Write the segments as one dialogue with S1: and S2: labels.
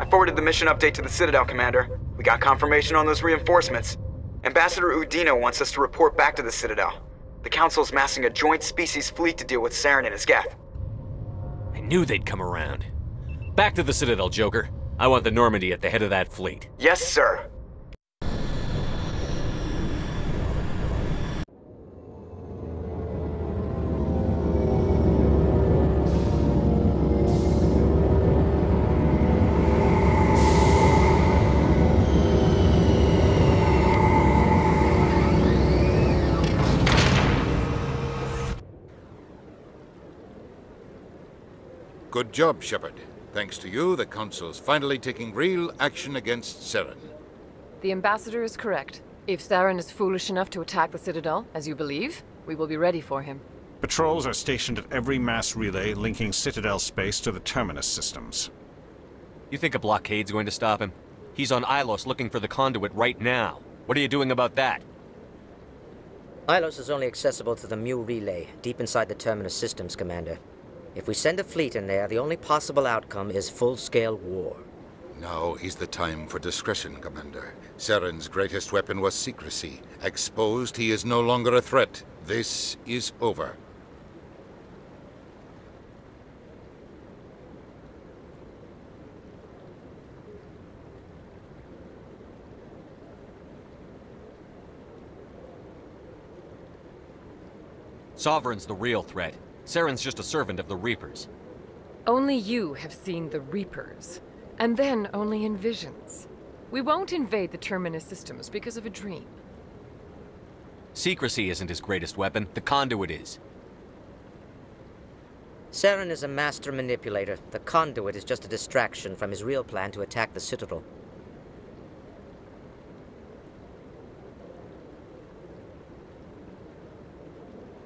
S1: I forwarded the mission update to the Citadel, Commander. We got confirmation on those reinforcements. Ambassador Udina wants us to report back to the Citadel. The Council's massing a joint species fleet to deal with Saren and his Geth.
S2: I knew they'd come around. Back to the Citadel, Joker. I want the Normandy at the head of that fleet.
S1: Yes, sir.
S3: Good job, Shepard. Thanks to you, the Council's finally taking real action against Saren.
S4: The Ambassador is correct. If Saren is foolish enough to attack the Citadel, as you believe, we will be ready for him.
S5: Patrols are stationed at every mass relay linking Citadel space to the Terminus systems.
S2: You think a blockade's going to stop him? He's on Ilos looking for the conduit right now. What are you doing about that?
S6: Ilos is only accessible to the Mu relay, deep inside the Terminus systems, Commander. If we send a fleet in there, the only possible outcome is full-scale war.
S3: Now is the time for discretion, Commander. Saren's greatest weapon was secrecy. Exposed, he is no longer a threat. This is over.
S2: Sovereign's the real threat. Saren's just a servant of the Reapers.
S4: Only you have seen the Reapers, and then only in visions. We won't invade the Terminus systems because of a dream.
S2: Secrecy isn't his greatest weapon, the conduit is.
S6: Saren is a master manipulator. The conduit is just a distraction from his real plan to attack the Citadel.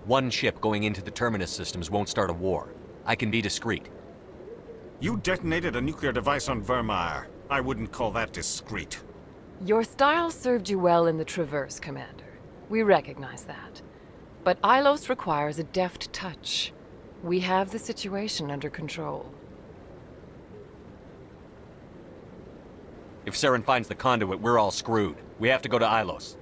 S2: One ship going into the Terminus systems won't start a war. I can be discreet.
S5: You detonated a nuclear device on Virmire. I wouldn't call that discreet.
S4: Your style served you well in the Traverse, Commander. We recognize that. But Ilos requires a deft touch. We have the situation under control.
S2: If Saren finds the conduit, we're all screwed. We have to go to Ilos.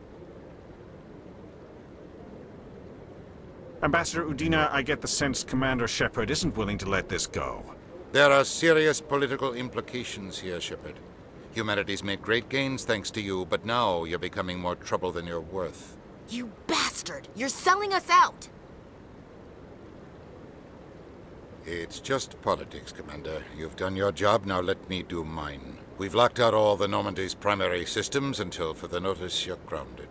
S5: Ambassador Udina, I get the sense Commander Shepard isn't willing to let this go.
S3: There are serious political implications here, Shepard. Humanity's made great gains thanks to you, but now you're becoming more trouble than you're worth.
S7: You bastard! You're selling us out!
S3: It's just politics, Commander. You've done your job, now let me do mine. We've locked out all the Normandy's primary systems until for the notice you're grounded.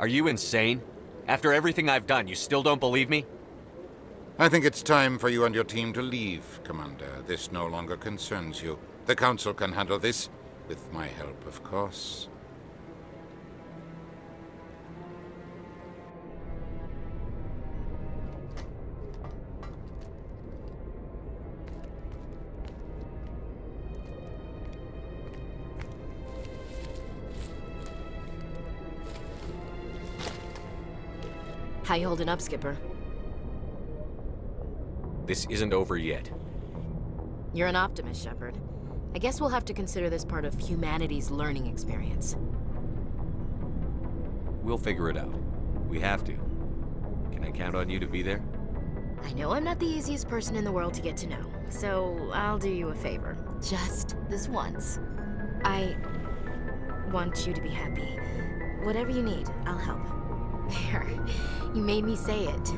S2: Are you insane? After everything I've done, you still don't believe me?
S3: I think it's time for you and your team to leave, Commander. This no longer concerns you. The Council can handle this, with my help, of course.
S7: How you holding up, Skipper?
S2: This isn't over yet.
S7: You're an optimist, Shepard. I guess we'll have to consider this part of humanity's learning experience.
S2: We'll figure it out. We have to. Can I count on you to be there?
S7: I know I'm not the easiest person in the world to get to know, so I'll do you a favor. Just this once. I want you to be happy. Whatever you need, I'll help. There. You made me say it.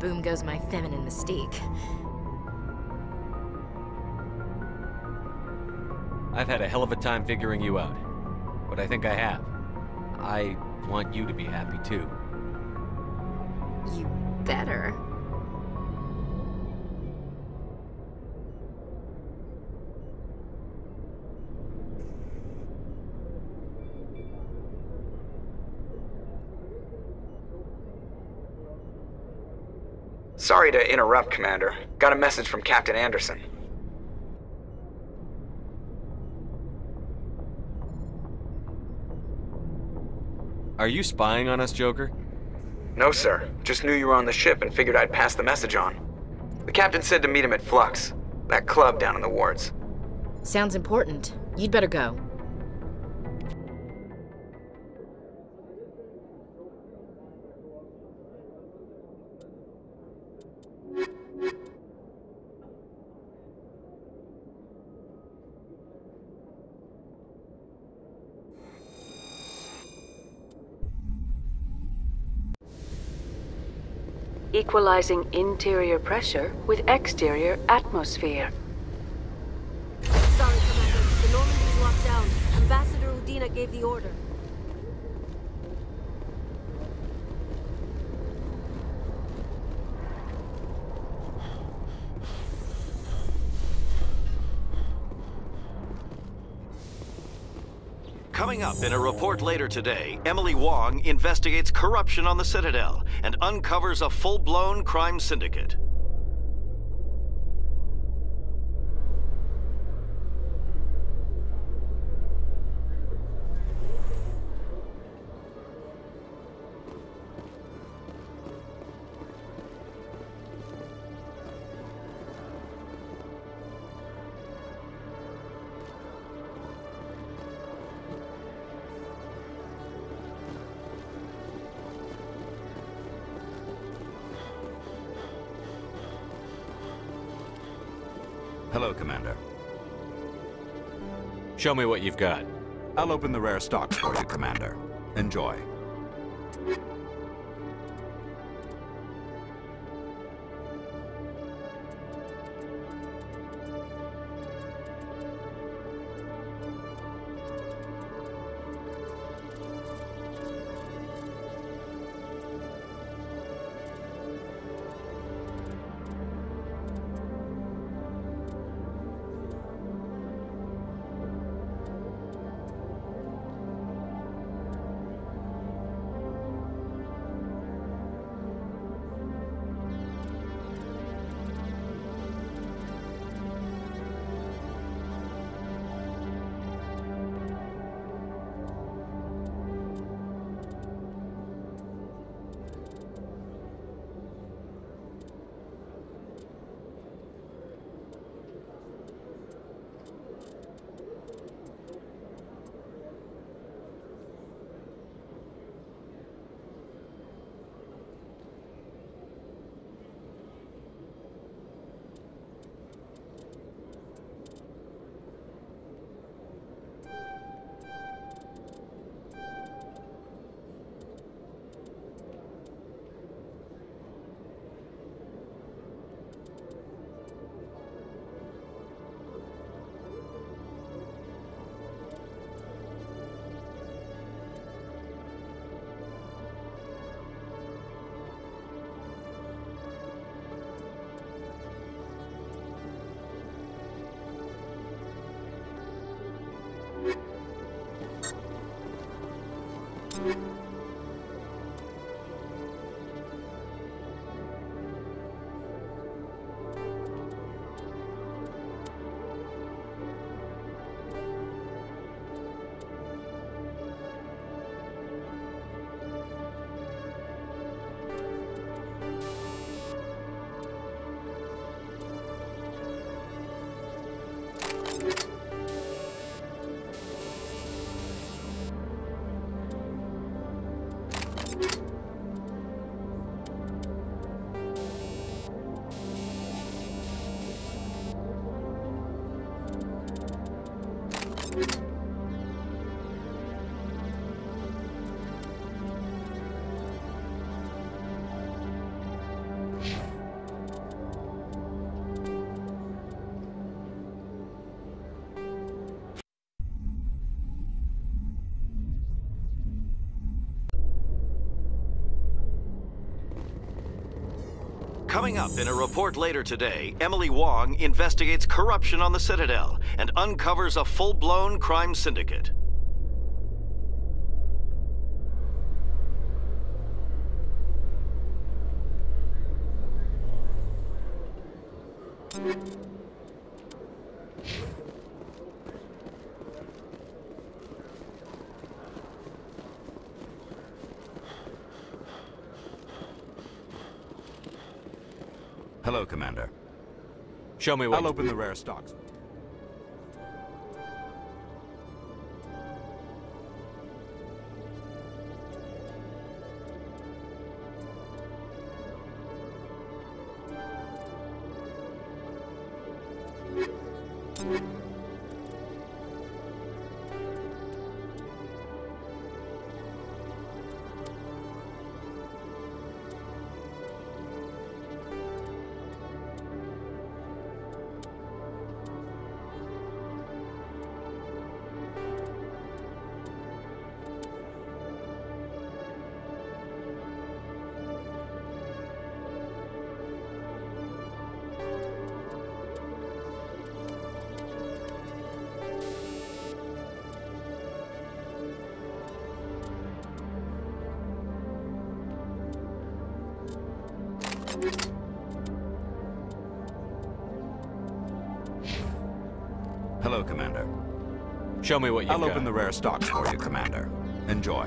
S7: Boom goes my feminine mystique.
S2: I've had a hell of a time figuring you out. But I think I have. I want you to be happy too.
S7: You better.
S1: Sorry to interrupt, Commander. Got a message from Captain Anderson.
S2: Are you spying on us, Joker?
S1: No, sir. Just knew you were on the ship and figured I'd pass the message on. The captain said to meet him at Flux. That club down in the wards.
S8: Sounds important. You'd better go.
S9: Equalizing interior pressure with exterior atmosphere.
S7: Sorry, Commander. The Normandy's locked down. Ambassador Udina gave the order.
S10: Coming up in a report later today, Emily Wong investigates corruption on the Citadel and uncovers a full-blown crime syndicate.
S2: Show me what you've got.
S11: I'll open the rare stock for you, Commander. Enjoy.
S10: Coming up in a report later today, Emily Wong investigates corruption on the Citadel and uncovers a full-blown crime syndicate.
S11: Hello, Commander.
S2: Show me what
S11: I'll open the rare stocks.
S2: Show me what you've
S11: I'll
S2: got.
S11: open the rare stocks for you, Commander. Enjoy.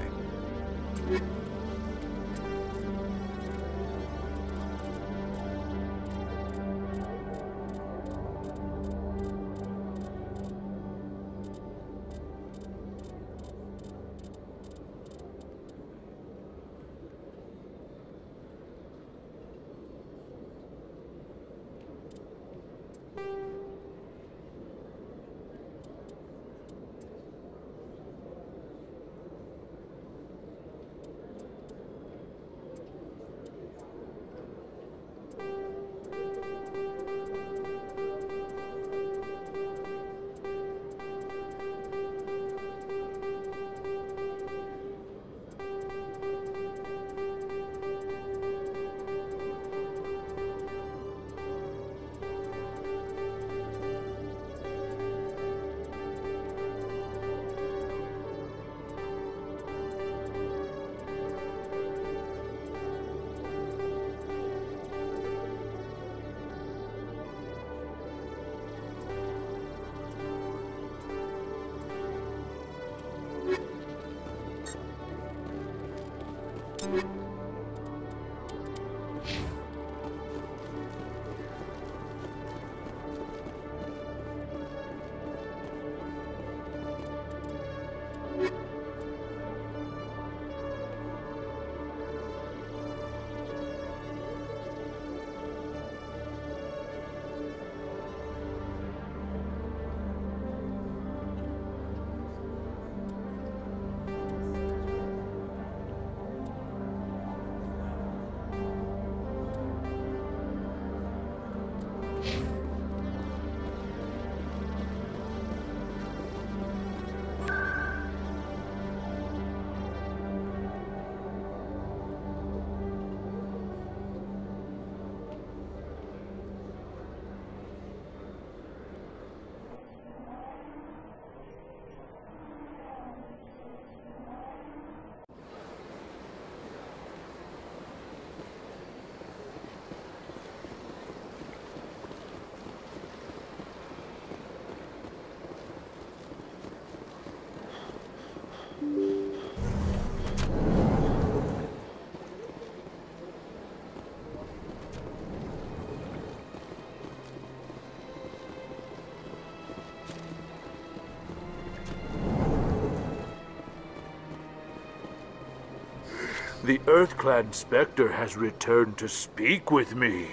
S12: The EarthClan Spectre has returned to speak with me.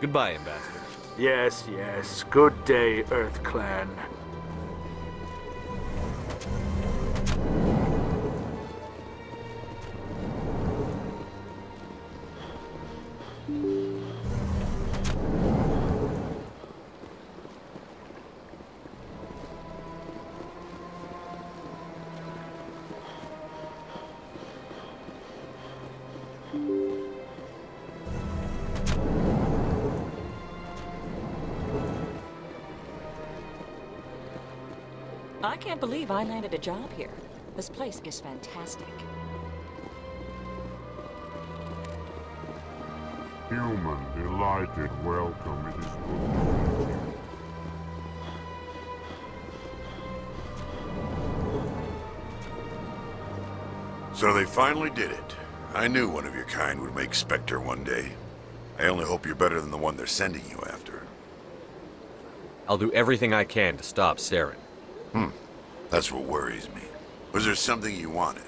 S2: Goodbye, Ambassador.
S12: Yes, yes. Good day, EarthClan.
S9: I can't believe I landed a job here. This place is fantastic.
S13: Human, delighted, welcome. It is good to meet you.
S14: So they finally did it. I knew one of your kind would make Spectre one day. I only hope you're better than the one they're sending you after.
S2: I'll do everything I can to stop Saren.
S14: Hmm. That's what worries me. Was there something you wanted?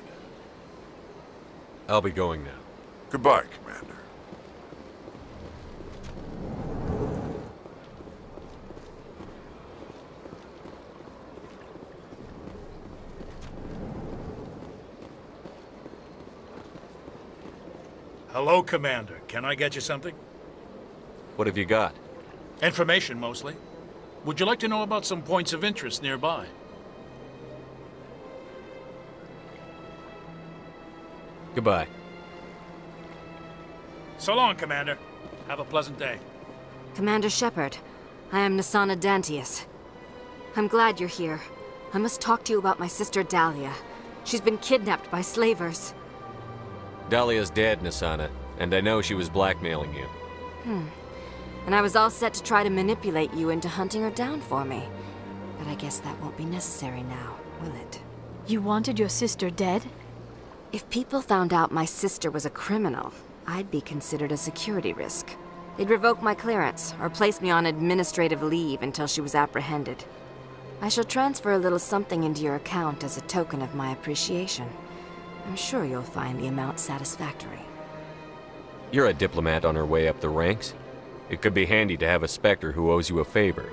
S2: I'll be going now.
S14: Goodbye, Commander.
S12: Hello, Commander. Can I get you something?
S2: What have you got?
S12: Information, mostly. Would you like to know about some points of interest nearby?
S2: Goodbye.
S12: So long, Commander. Have a pleasant day.
S15: Commander Shepard, I am Nassana Dantius. I'm glad you're here. I must talk to you about my sister Dahlia. She's been kidnapped by slavers.
S2: Dahlia's dead, Nassana, and I know she was blackmailing you.
S15: Hmm. And I was all set to try to manipulate you into hunting her down for me. But I guess that won't be necessary now, will it?
S16: You wanted your sister dead?
S15: If people found out my sister was a criminal, I'd be considered a security risk. They'd revoke my clearance, or place me on administrative leave until she was apprehended. I shall transfer a little something into your account as a token of my appreciation. I'm sure you'll find the amount satisfactory.
S2: You're a diplomat on her way up the ranks. It could be handy to have a Spectre who owes you a favor.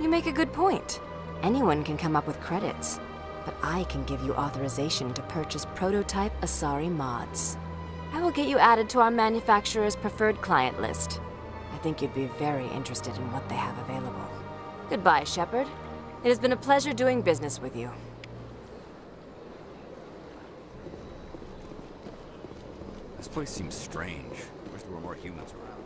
S15: You make a good point. Anyone can come up with credits, but I can give you authorization to purchase prototype Asari mods. I will get you added to our manufacturer's preferred client list. I think you'd be very interested in what they have available. Goodbye, Shepard. It has been a pleasure doing business with you.
S11: This place seems strange. I Wish there were more humans around.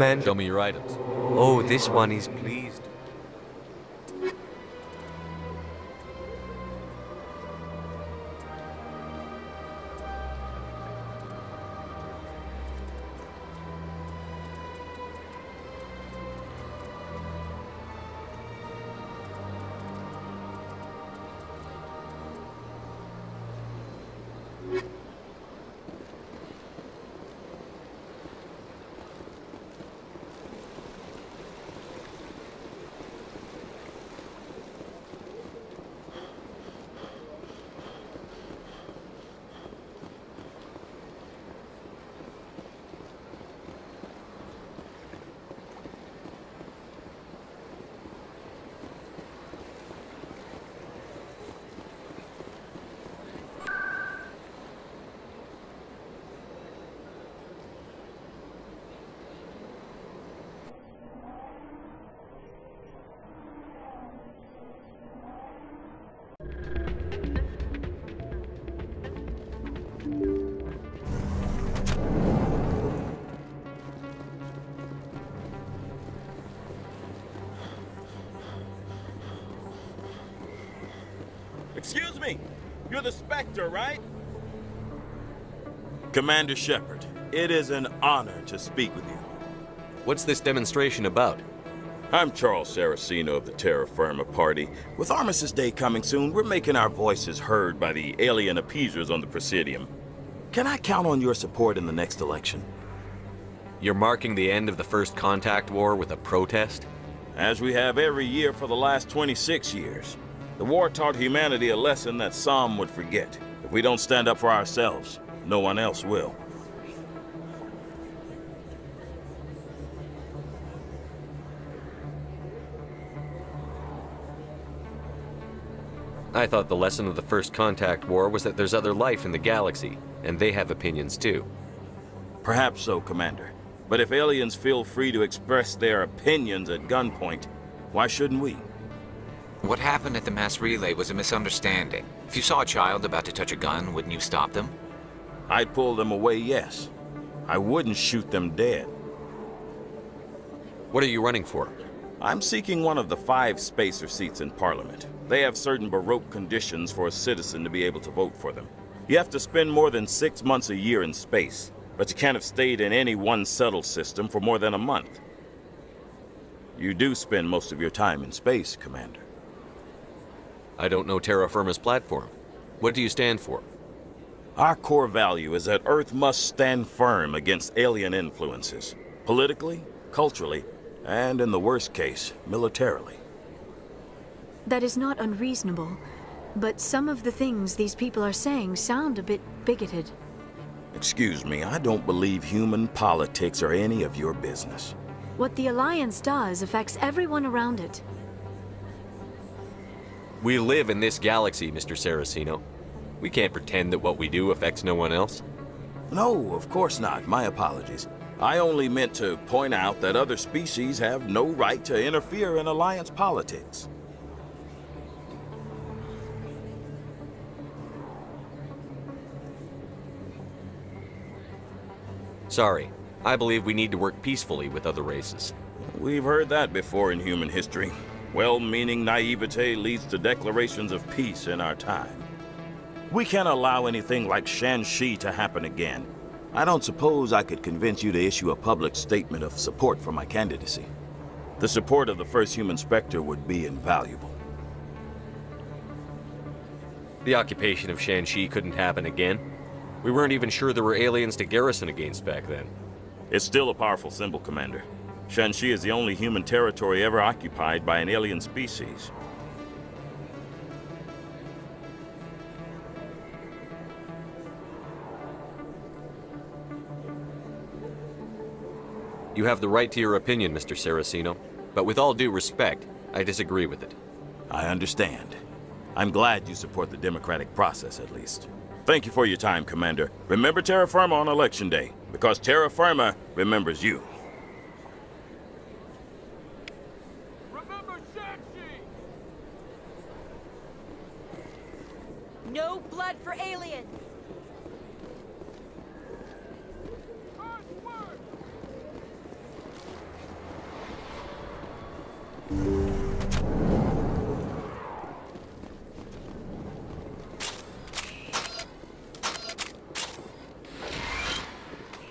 S2: Commander. Show me your items.
S17: Oh, this one is
S18: You're the Spectre, right? Commander Shepard, it is an honor to speak with you.
S2: What's this demonstration about?
S18: I'm Charles Saracino of the Terra Firma Party. With Armistice Day coming soon, we're making our voices heard by the alien appeasers on the Presidium. Can I count on your support in the next election?
S2: You're marking the end of the First Contact War with a protest?
S18: As we have every year for the last 26 years. The war taught humanity a lesson that some would forget. If we don't stand up for ourselves, no one else will.
S2: I thought the lesson of the First Contact War was that there's other life in the galaxy, and they have opinions too.
S18: Perhaps so, Commander. But if aliens feel free to express their opinions at gunpoint, why shouldn't we?
S19: What happened at the mass relay was a misunderstanding. If you saw a child about to touch a gun, wouldn't you stop them?
S18: I'd pull them away, yes. I wouldn't shoot them dead.
S2: What are you running for?
S18: I'm seeking one of the five spacer seats in Parliament. They have certain Baroque conditions for a citizen to be able to vote for them. You have to spend more than six months a year in space, but you can't have stayed in any one settled system for more than a month. You do spend most of your time in space, Commander.
S2: I don't know Terra Firma's platform. What do you stand for?
S18: Our core value is that Earth must stand firm against alien influences, politically, culturally, and in the worst case, militarily.
S20: That is not unreasonable, but some of the things these people are saying sound a bit bigoted.
S18: Excuse me, I don't believe human politics are any of your business.
S20: What the Alliance does affects everyone around it.
S2: We live in this galaxy, Mr. Saracino. We can't pretend that what we do affects no one else.
S18: No, of course not. My apologies. I only meant to point out that other species have no right to interfere in Alliance politics.
S2: Sorry. I believe we need to work peacefully with other races.
S18: We've heard that before in human history. Well-meaning naivete leads to declarations of peace in our time. We can't allow anything like Shanxi to happen again. I don't suppose I could convince you to issue a public statement of support for my candidacy. The support of the first human Spectre would be invaluable.
S2: The occupation of Shanxi couldn't happen again. We weren't even sure there were aliens to garrison against back then.
S18: It's still a powerful symbol, Commander. Shanxi is the only human territory ever occupied by an alien species.
S2: You have the right to your opinion, Mr. Saracino, but with all due respect, I disagree with it.
S18: I understand. I'm glad you support the democratic process, at least. Thank you for your time, Commander. Remember Terra Firma on Election Day, because Terra Firma remembers you.
S21: No blood for aliens!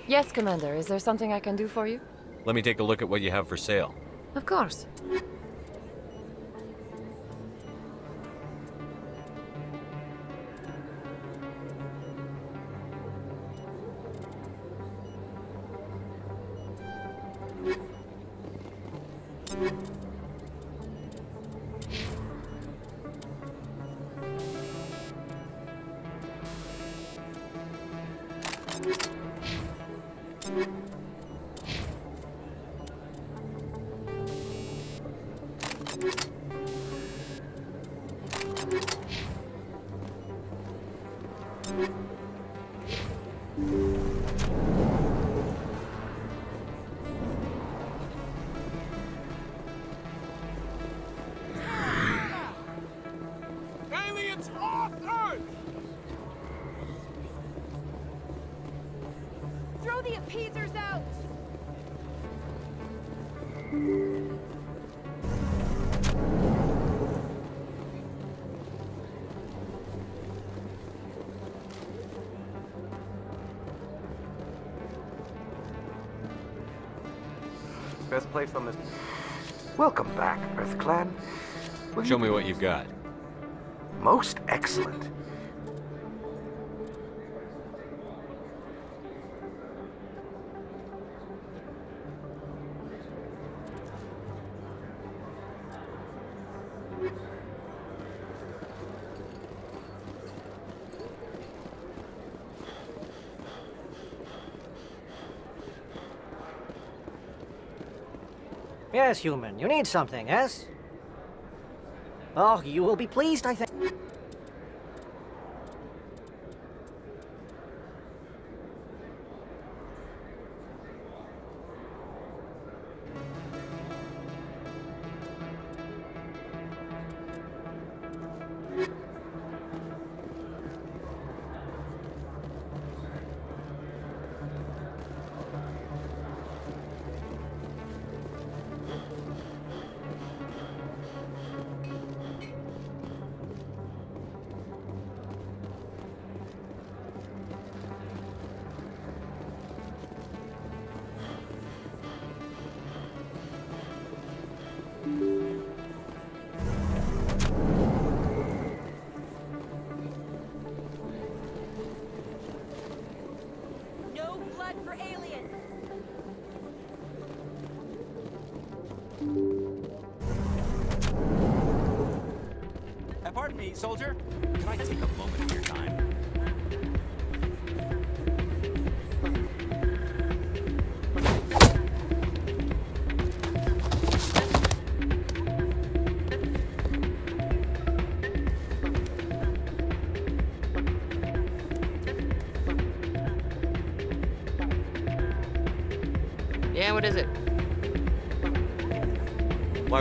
S4: Yes, Commander. Is there something I can do for you?
S2: Let me take a look at what you have for sale.
S4: Of course.
S22: you place on this.
S23: Welcome back, EarthClan. Will
S2: Show
S23: you-
S2: me what you've got.
S23: Most excellent.
S24: Yes, human. You need something, yes? Oh, you will be pleased, I think.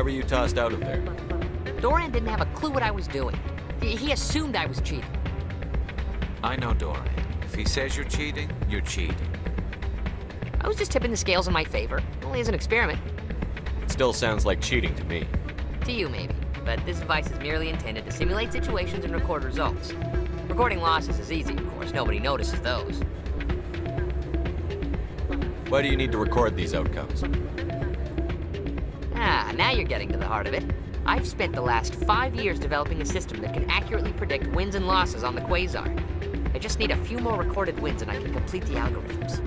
S2: Were you tossed out of there?
S25: Doran didn't have a clue what I was doing. He, he assumed I was cheating.
S19: I know Doran. If he says you're cheating, you're cheating.
S25: I was just tipping the scales in my favor. Only as an experiment.
S2: It still sounds like cheating to me.
S25: To you, maybe. But this device is merely intended to simulate situations and record results. Recording losses is easy, of course. Nobody notices those.
S2: Why do you need to record these outcomes?
S25: Now you're getting to the heart of it. I've spent the last five years developing a system that can accurately predict wins and losses on the Quasar. I just need a few more recorded wins and I can complete the algorithms.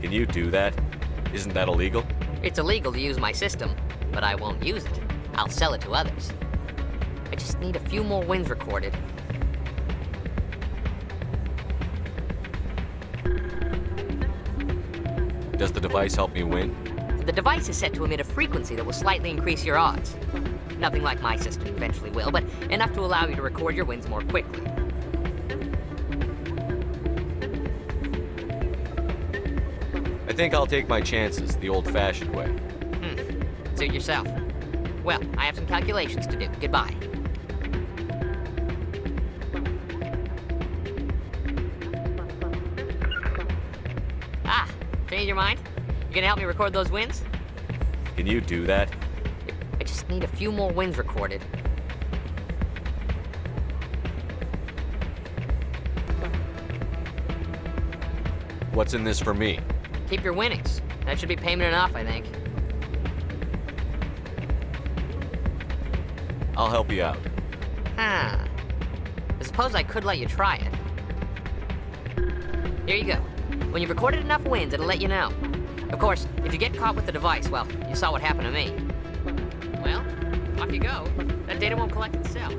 S2: Can you do that? Isn't that illegal?
S25: It's illegal to use my system, but I won't use it. I'll sell it to others. I need a few more wins recorded.
S2: Does the device help me win?
S25: The device is set to emit a frequency that will slightly increase your odds. Nothing like my system eventually will, but enough to allow you to record your wins more quickly.
S2: I think I'll take my chances the old-fashioned way.
S25: Hmm. Suit yourself. Well, I have some calculations to do. Goodbye. Can you gonna help me record those wins?
S2: Can you do that?
S25: I just need a few more wins recorded.
S2: What's in this for me?
S25: Keep your winnings. That should be payment enough, I think.
S2: I'll help you out.
S25: Ah. I suppose I could let you try it. Here you go. When you've recorded enough wins, it'll let you know. Of course, if you get caught with the device, well, you saw what happened to me. Well, off you go. That data won't collect itself.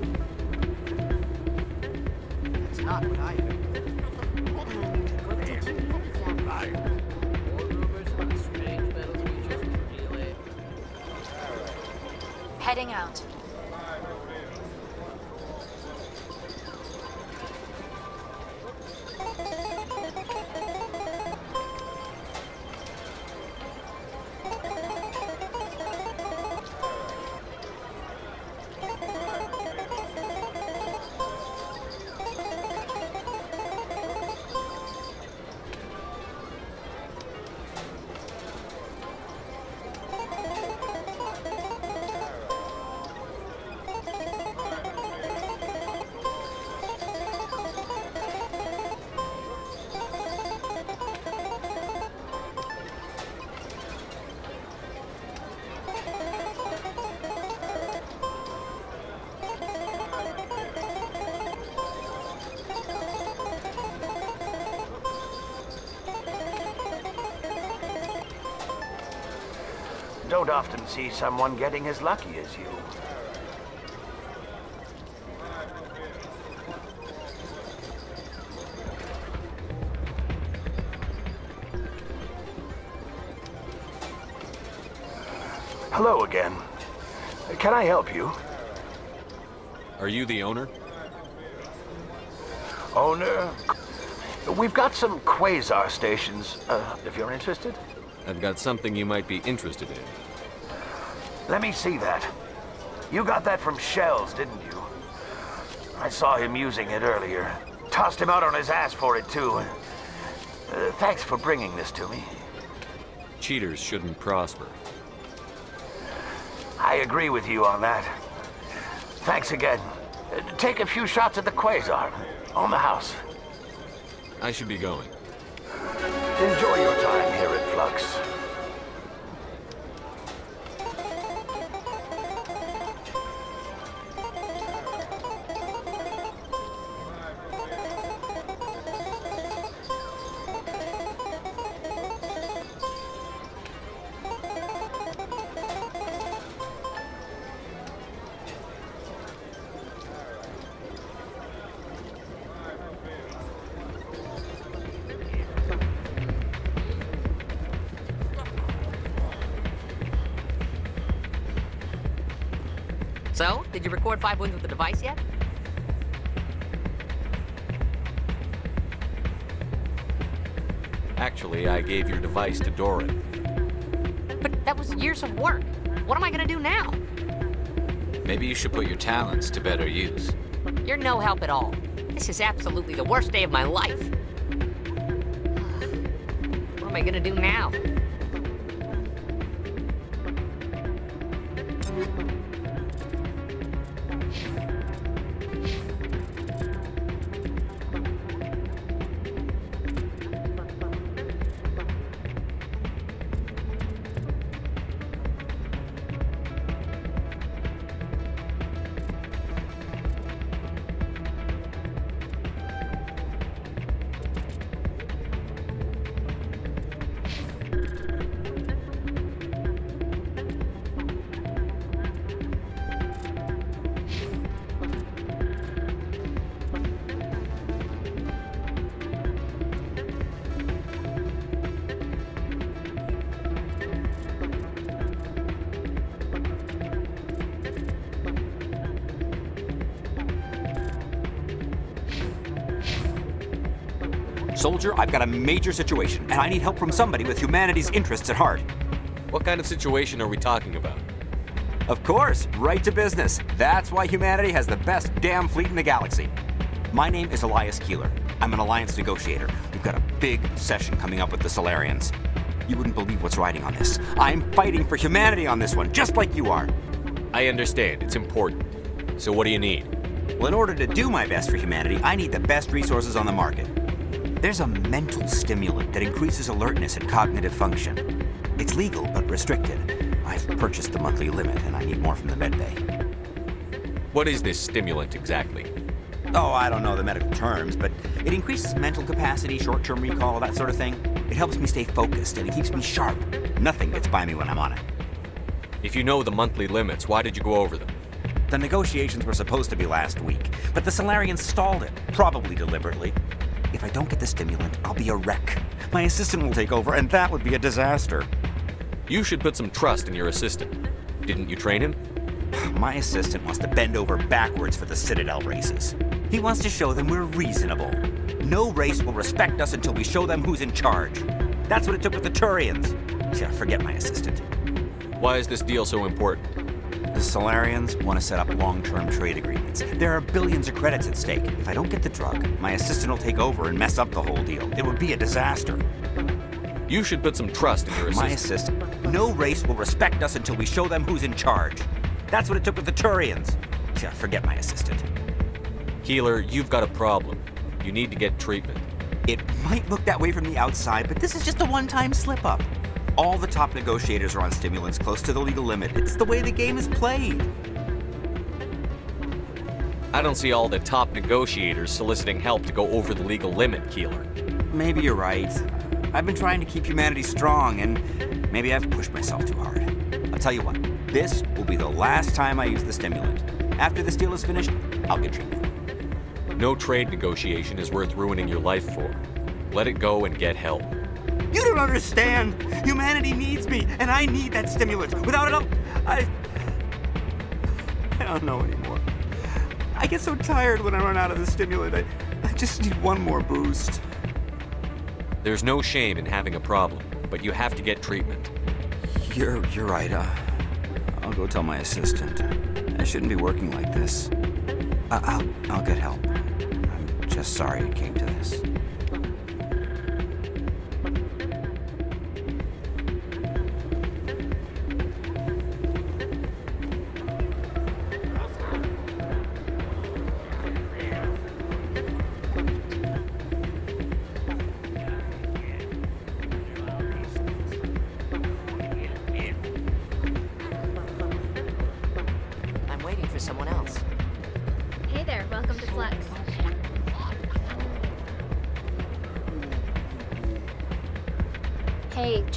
S23: Don't often see someone getting as lucky as you. Hello again. Can I help you?
S2: Are you the owner?
S23: Owner? We've got some quasar stations, uh, if you're interested.
S2: I've got something you might be interested in.
S23: Let me see that. You got that from Schells, didn't you? I saw him using it earlier. Tossed him out on his ass for it, too. Uh, thanks for bringing this to me.
S2: Cheaters shouldn't prosper.
S23: I agree with you on that. Thanks again. Uh, take a few shots at the quasar. On the house.
S2: I should be going.
S23: Enjoy your time here at Flux.
S25: So, did you record five wins with the device yet?
S2: Actually, I gave your device to Doran.
S25: But that was years of work. What am I gonna do now?
S19: Maybe you should put your talents to better use.
S25: You're no help at all. This is absolutely the worst day of my life. What am I gonna do now?
S11: Got a major situation, and I need help from somebody with humanity's interests at heart.
S2: What kind of situation are we talking about?
S11: Of course, right to business. That's why humanity has the best damn fleet in the galaxy. My name is Elias Keeler. I'm an alliance negotiator. We've got a big session coming up with the Salarians. You wouldn't believe what's riding on this. I'm fighting for humanity on this one, just like you are.
S2: I understand. It's important. So what do you need?
S11: Well, in order to do my best for humanity, I need the best resources on the market. There's a mental stimulant that increases alertness and cognitive function. It's legal, but restricted. I've purchased the monthly limit, and I need more from the medbay.
S2: What is this stimulant exactly?
S11: Oh, I don't know the medical terms, but it increases mental capacity, short-term recall, that sort of thing. It helps me stay focused, and it keeps me sharp. Nothing gets by me when I'm on it.
S2: If you know the monthly limits, why did you go over them?
S11: The negotiations were supposed to be last week, but the Salarians stalled it, probably deliberately. If I don't get the stimulant, I'll be a wreck. My assistant will take over, and that would be a disaster.
S2: You should put some trust in your assistant. Didn't you train him?
S11: My assistant wants to bend over backwards for the Citadel races. He wants to show them we're reasonable. No race will respect us until we show them who's in charge. That's what it took with the Turians. Yeah, forget my assistant.
S2: Why is this deal so important?
S11: The Salarians want to set up long-term trade agreements. There are billions of credits at stake. If I don't get the drug, my assistant will take over and mess up the whole deal. It would be a disaster.
S2: You should put some trust in your assistant.
S11: My assistant. No race will respect us until we show them who's in charge. That's what it took with the Turians. Yeah, forget my assistant.
S2: Keeler, you've got a problem. You need to get treatment.
S11: It might look that way from the outside, but this is just a one-time slip-up. All the top negotiators are on stimulants close to the legal limit. It's the way the game is played.
S2: I don't see all the top negotiators soliciting help to go over the legal limit, Keeler.
S11: Maybe you're right. I've been trying to keep humanity strong, and maybe I've pushed myself too hard. I'll tell you what, this will be the last time I use the stimulant. After this deal is finished, I'll get treatment.
S2: No trade negotiation is worth ruining your life for. Let it go and get help.
S11: You don't understand. Humanity needs me, and I need that stimulus. Without it, I'll, I. I don't know anymore. I get so tired when I run out of the stimulant. I, I just need one more boost.
S2: There's no shame in having a problem, but you have to get treatment.
S11: You're you're right. Uh, I'll go tell my assistant. I shouldn't be working like this. I, I'll I'll get help. I'm just sorry it came to this.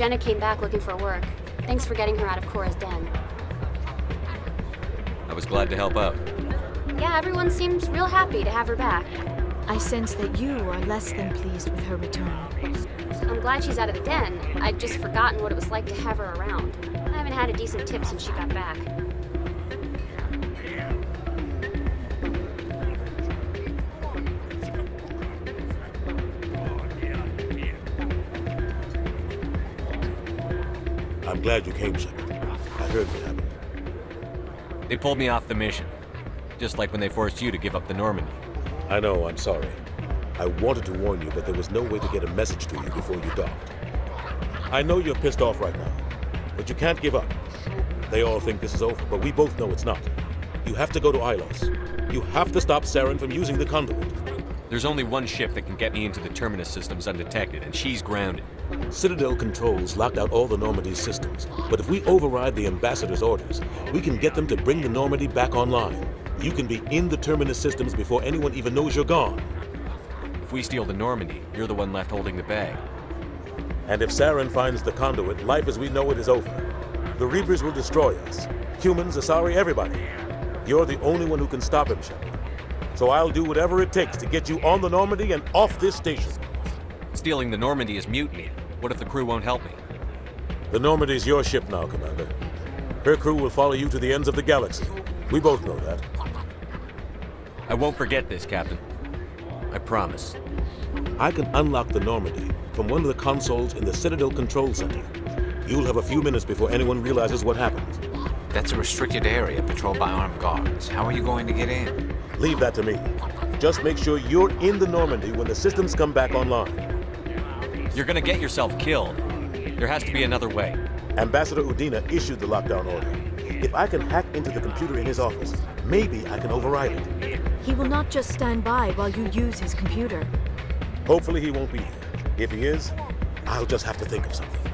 S26: Jenna came back looking for work. Thanks for getting her out of Chora's den.
S2: I was glad to help out.
S26: Yeah, everyone seems real happy to have her back.
S20: I sense that you are less than pleased with her return.
S26: I'm glad she's out of the den. I'd just forgotten what it was like to have her around. I haven't had a decent tip since she got back.
S27: Glad you came, Shepard. I heard what happened.
S2: They pulled me off the mission. Just like when they forced you to give up the Normandy.
S27: I know, I'm sorry. I wanted to warn you, but there was no way to get a message to you before you docked. I know you're pissed off right now, but you can't give up. They all think this is over, but we both know it's not. You have to go to Ilos. You have to stop Saren from using the conduit.
S2: There's only one ship that can get me into the Terminus systems undetected, and she's grounded.
S27: Citadel controls locked out all the Normandy's systems, but if we override the Ambassador's orders, we can get them to bring the Normandy back online. You can be in the Terminus systems before anyone even knows you're gone.
S2: If we steal the Normandy, you're the one left holding the bag.
S27: And if Saren finds the conduit, life as we know it is over. The Reapers will destroy us. Humans, Asari, everybody. You're the only one who can stop him, Shepard. So I'll do whatever it takes to get you on the Normandy and off this station.
S2: Stealing the Normandy is mutiny. What if the crew won't help me?
S27: The Normandy's your ship now, Commander. Her crew will follow you to the ends of the galaxy. We both know that.
S2: I won't forget this, Captain. I promise.
S27: I can unlock the Normandy from one of the consoles in the Citadel Control Center. You'll have a few minutes before anyone realizes what happened.
S19: That's a restricted area patrolled by armed guards. How are you going to get in?
S27: Leave that to me. Just make sure you're in the Normandy when the systems come back online.
S2: You're gonna get yourself killed. There has to be another way.
S27: Ambassador Udina issued the lockdown order. If I can hack into the computer in his office, maybe I can override it.
S20: He will not just stand by while you use his computer.
S27: Hopefully he won't be here. If he is, I'll just have to think of something.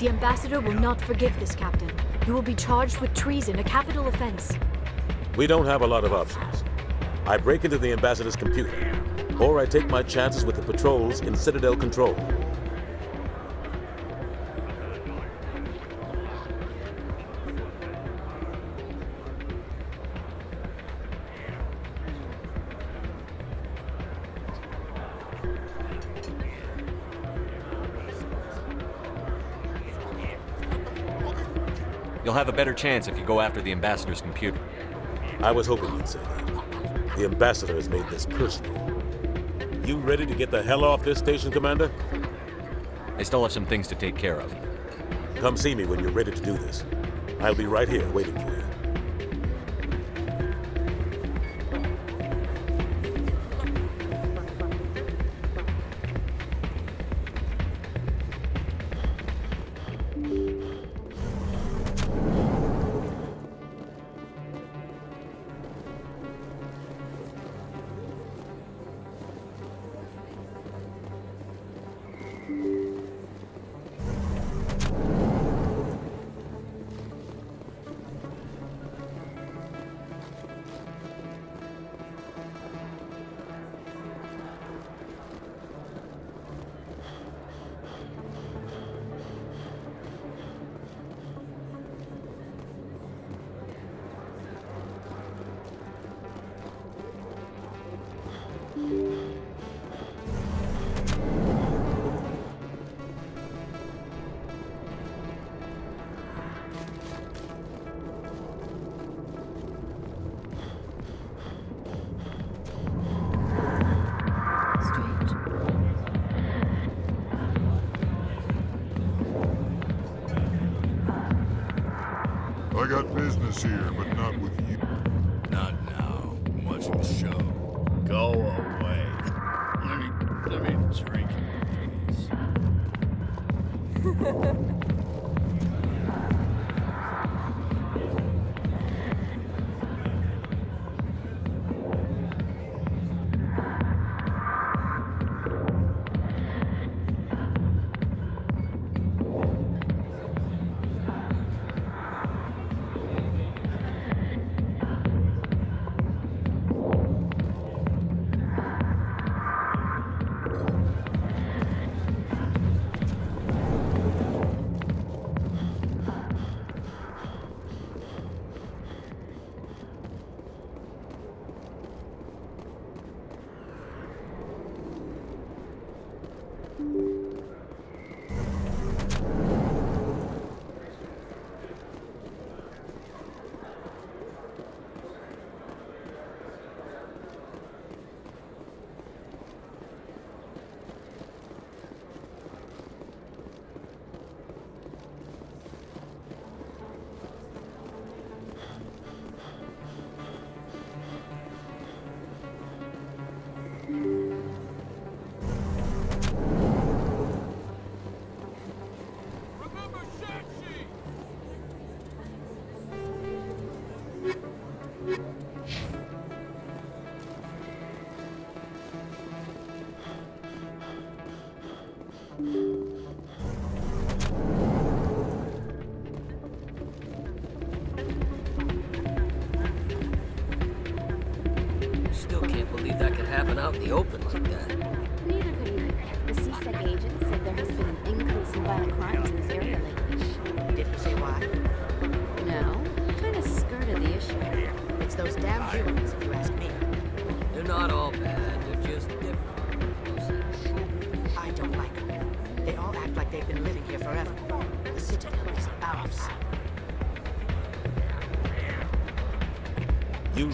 S20: The ambassador will not forgive this, Captain. You will be charged with treason, a capital offense.
S27: We don't have a lot of options. I break into the ambassador's computer, or I take my chances with the patrols in Citadel Control.
S2: You'll have a better chance if you go after the Ambassador's computer.
S27: I was hoping you'd say that. The ambassador has made this personal. You ready to get the hell off this station, Commander?
S2: I still have some things to take care of.
S27: Come see me when you're ready to do this. I'll be right here waiting for you.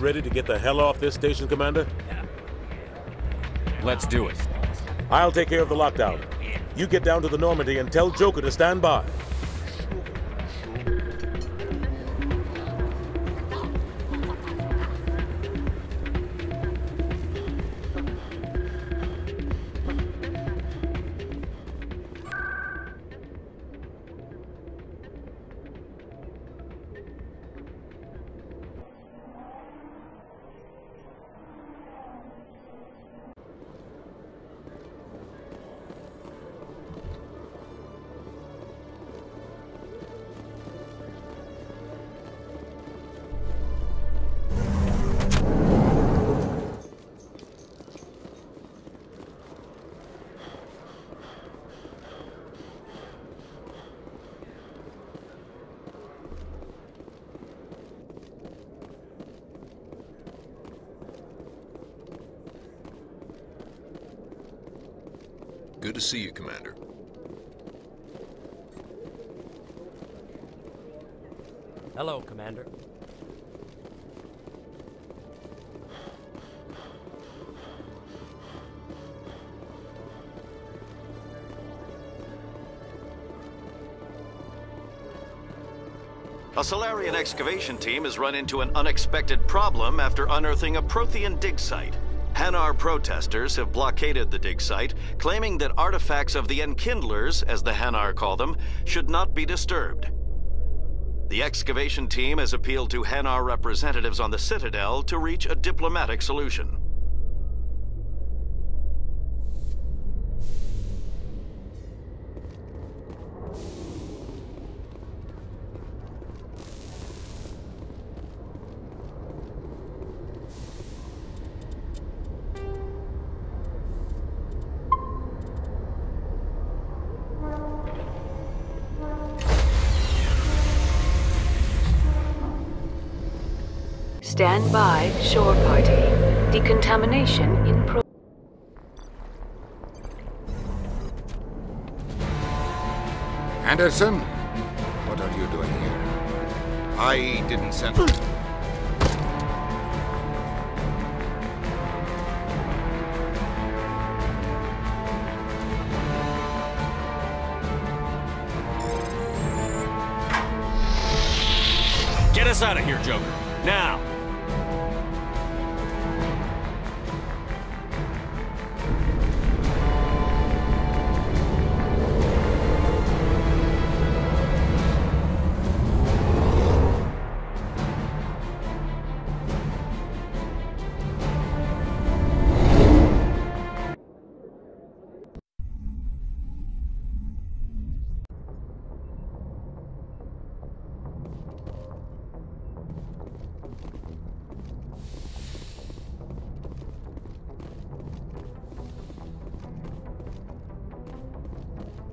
S27: Ready to get the hell off this station, Commander?
S2: Let's do it.
S27: I'll take care of the lockdown. You get down to the Normandy and tell Joker to stand by.
S10: Salarian excavation team has run into an unexpected problem after unearthing a Prothean dig site. Hanar protesters have blockaded the dig site, claiming that artifacts of the Enkindlers, as the Hanar call them, should not be disturbed. The excavation team has appealed to Hanar representatives on the Citadel to reach a diplomatic solution.
S9: Stand by, shore party. Decontamination in pro.
S3: Anderson, what are you doing here? I didn't send.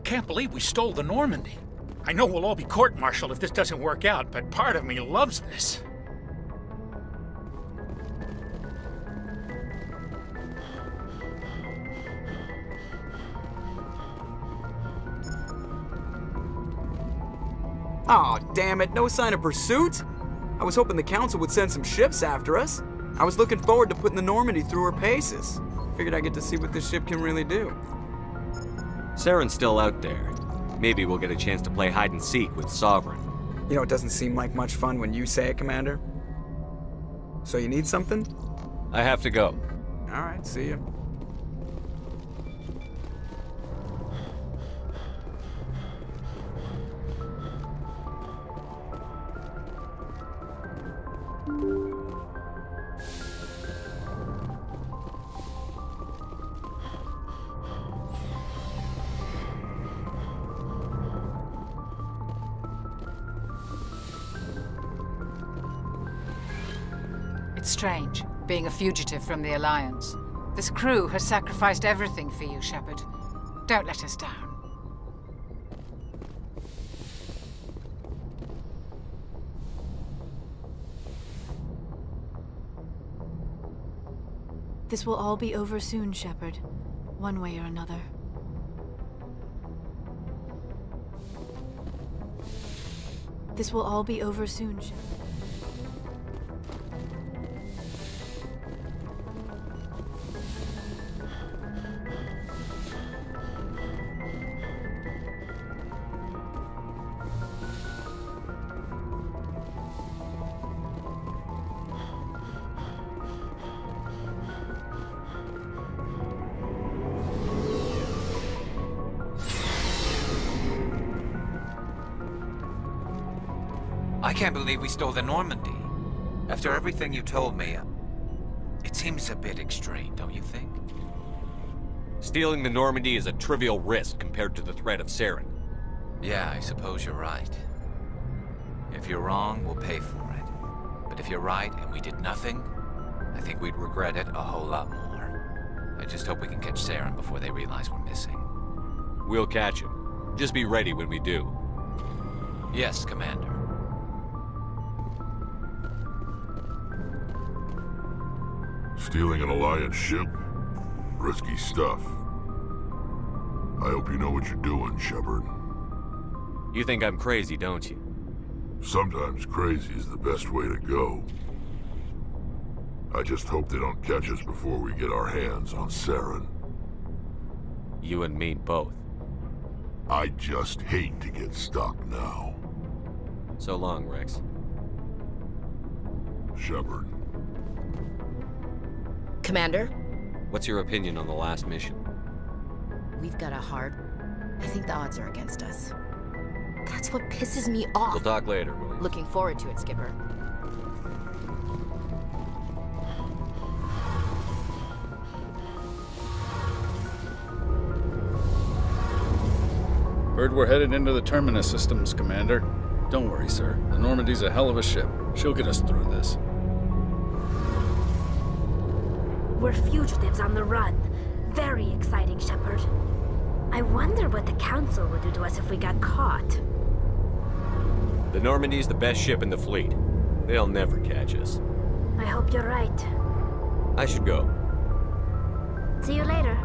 S12: Can't believe we stole the Normandy. I know we'll all be court-martialed if this doesn't work out, but part of me loves this.
S1: Aw, oh, damn it, no sign of pursuit? I was hoping the Council would send some ships after us. I was looking forward to putting the Normandy through her paces. Figured I'd get to see what this ship can really do.
S2: Saren's still out there. Maybe we'll get a chance to play hide and seek with Sovereign.
S1: You know, it doesn't seem like much fun when you say it, Commander. So you need something?
S2: I have to go.
S1: Alright, see you.
S28: Fugitive from the Alliance. This crew has sacrificed everything for you, Shepard. Don't let us down.
S29: This will all be over soon, Shepard. One way or another. This will all be over soon, Shepard.
S19: Believe we stole the Normandy. After everything you told me, it seems a bit extreme, don't you think?
S2: Stealing the Normandy is a trivial risk compared to the threat of Saren.
S19: Yeah, I suppose you're right. If you're wrong, we'll pay for it. But if you're right and we did nothing, I think we'd regret it a whole lot more. I just hope we can catch Saren before they realize we're missing.
S2: We'll catch him. Just be ready when we do.
S19: Yes, Commander.
S30: Stealing an Alliance ship? Risky stuff. I hope you know what you're doing, Shepard.
S2: You think I'm crazy, don't you?
S30: Sometimes crazy is the best way to go. I just hope they don't catch us before we get our hands on Saren.
S2: You and me both.
S30: I just hate to get stuck now.
S2: So long, Wrex.
S30: Shepard.
S7: Commander?
S2: What's your opinion on the last mission?
S7: We've got a hard... I think the odds are against us. That's what pisses me off.
S2: We'll talk later, Williams.
S7: Looking forward to it, Skipper.
S31: Heard we're headed into the Terminus systems, Commander. Don't worry, sir. The Normandy's a hell of a ship. She'll get us through this.
S16: We're fugitives on the run. Very exciting, Shepard. I wonder what the Council would do to us if we got caught.
S2: The Normandy's the best ship in the fleet. They'll never catch us.
S16: I hope you're right.
S2: I should go.
S16: See you later.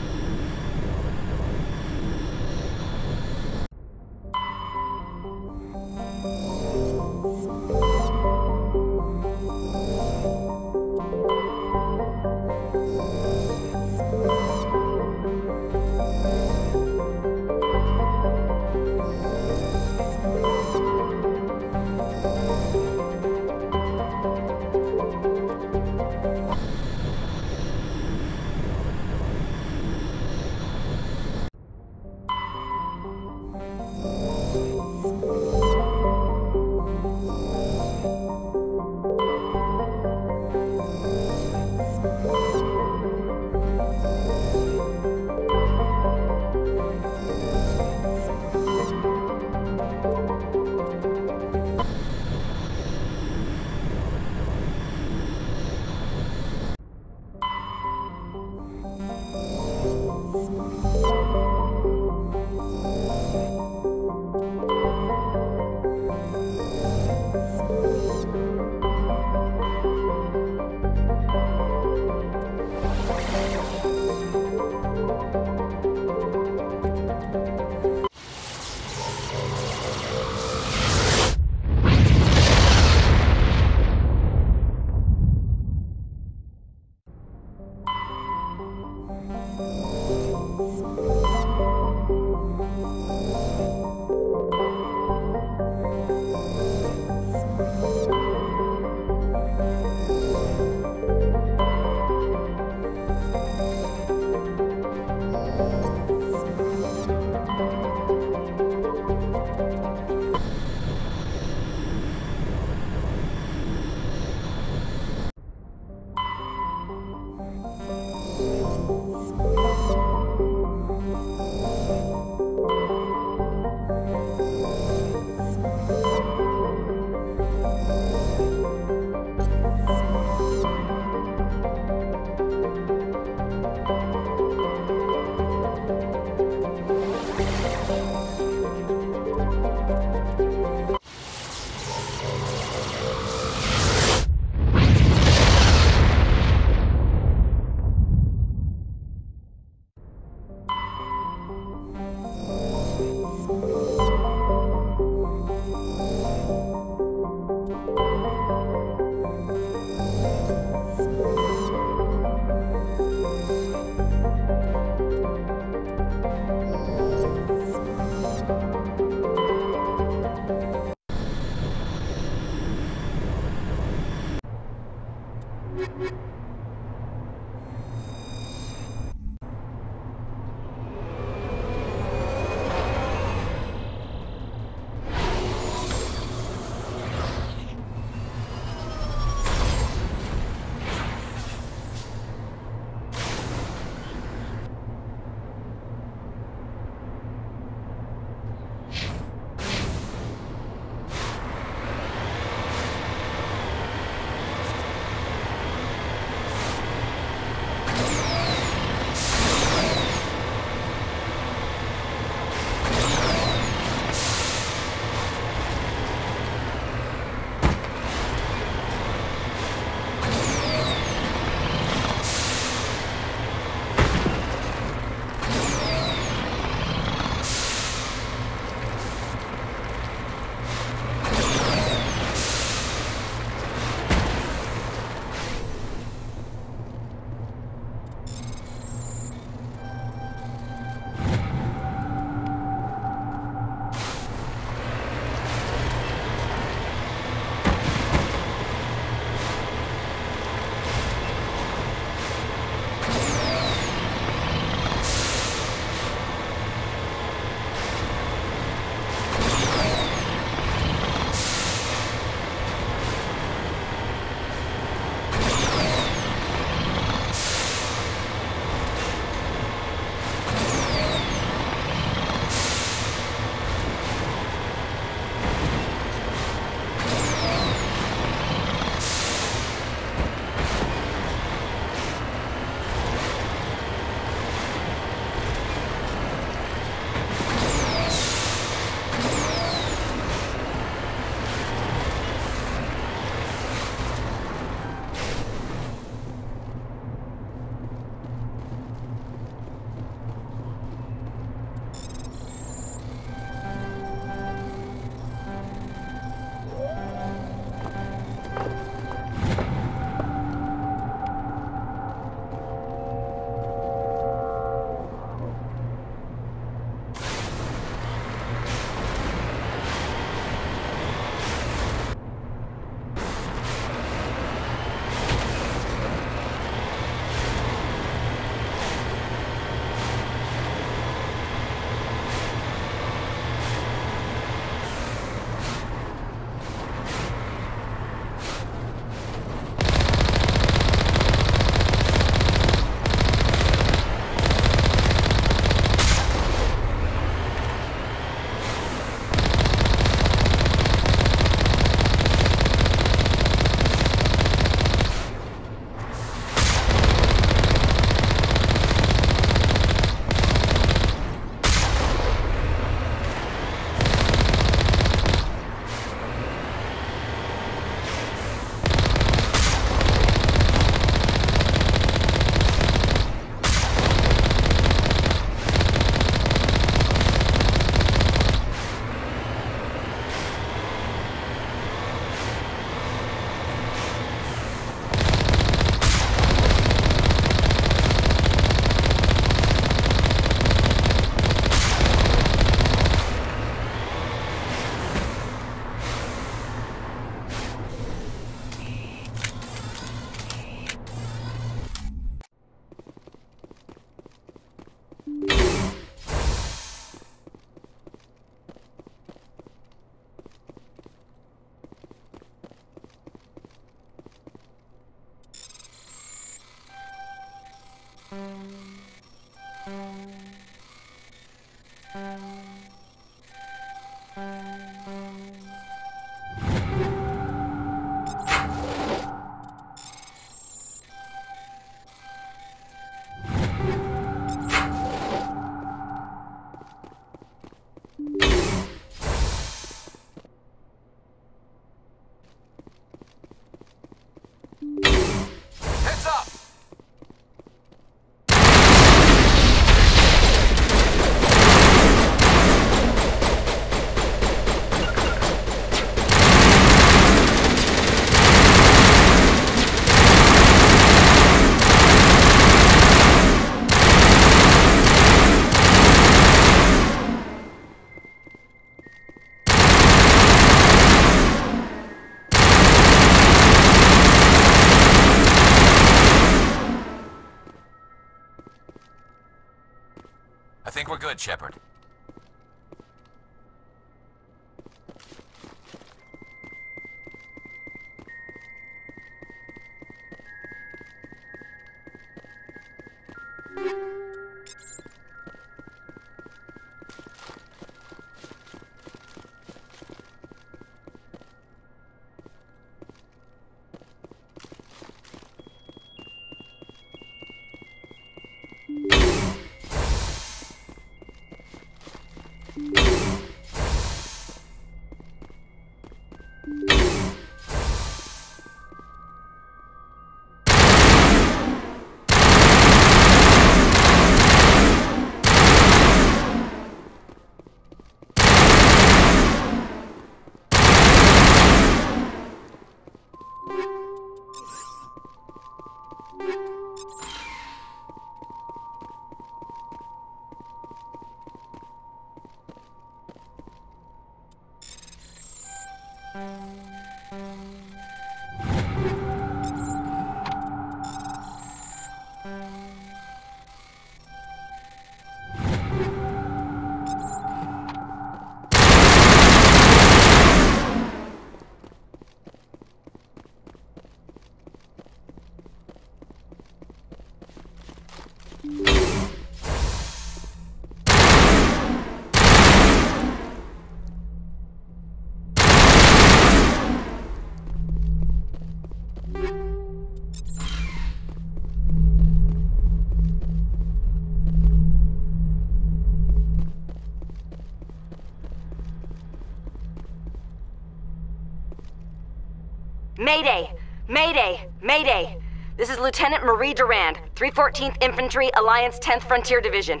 S15: Mayday! Mayday! Mayday! This is Lieutenant Marie Durand, 314th Infantry, Alliance 10th Frontier Division.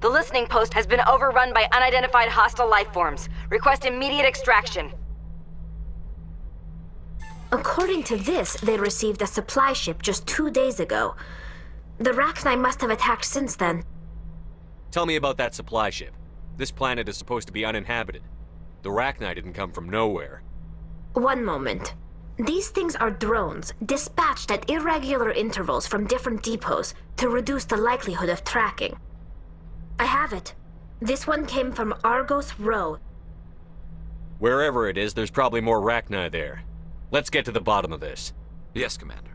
S15: The listening post has been overrun by unidentified hostile life forms. Request immediate extraction.
S16: According to this, they received a supply ship just two days ago. The Rachni must have attacked since then.
S2: Tell me about that supply ship. This planet is supposed to be uninhabited. The Rachni didn't come from nowhere.
S16: One moment. These things are drones, dispatched at irregular intervals from different depots to reduce the likelihood of tracking. I have it. This one came from Argos Rho.
S2: Wherever it is, there's probably more Rachni there. Let's get to the bottom of this.
S19: Yes, Commander.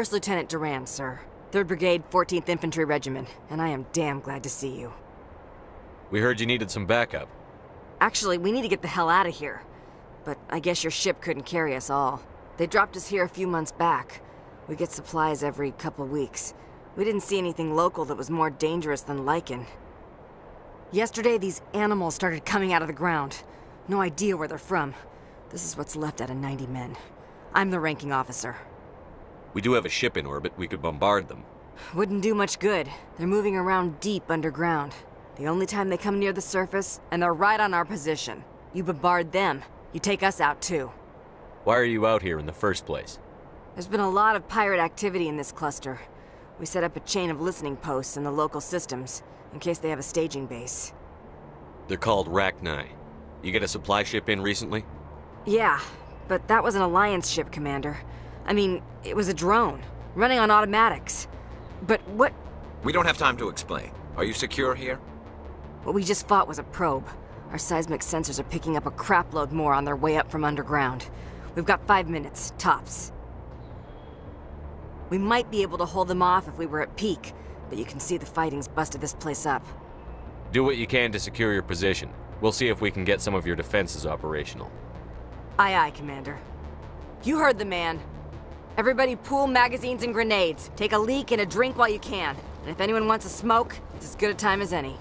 S15: First Lieutenant Durand, sir. 3rd Brigade, 14th Infantry Regiment, and I am damn glad to see you.
S2: We heard you needed some backup.
S15: Actually, we need to get the hell out of here. But I guess your ship couldn't carry us all. They dropped us here a few months back. We get supplies every couple weeks. We didn't see anything local that was more dangerous than lichen. Yesterday, these animals started coming out of the ground. No idea where they're from. This is what's left out of 90 men. I'm the ranking officer.
S2: We do have a ship in orbit. We could bombard them.
S15: Wouldn't do much good. They're moving around deep underground. The only time they come near the surface, and they're right on our position. You bombard them, you take us out too.
S2: Why are you out here in the first place?
S15: There's been a lot of pirate activity in this cluster. We set up a chain of listening posts in the local systems, in case they have a staging base.
S2: They're called Rachni. You get a supply ship in recently?
S15: Yeah, but that was an Alliance ship, Commander. I mean, it was a drone, running on automatics. But what...
S32: We don't have time to explain. Are you secure here?
S15: What we just fought was a probe. Our seismic sensors are picking up a crapload more on their way up from underground. We've got five minutes, tops. We might be able to hold them off if we were at peak, but you can see the fighting's busted this place up.
S2: Do what you can to secure your position. We'll see if we can get some of your defenses operational.
S15: Aye aye, Commander. You heard the man. Everybody pool magazines and grenades. Take a leak and a drink while you can. And if anyone wants a smoke, it's as good a time as any.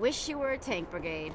S33: Wish you were a tank brigade.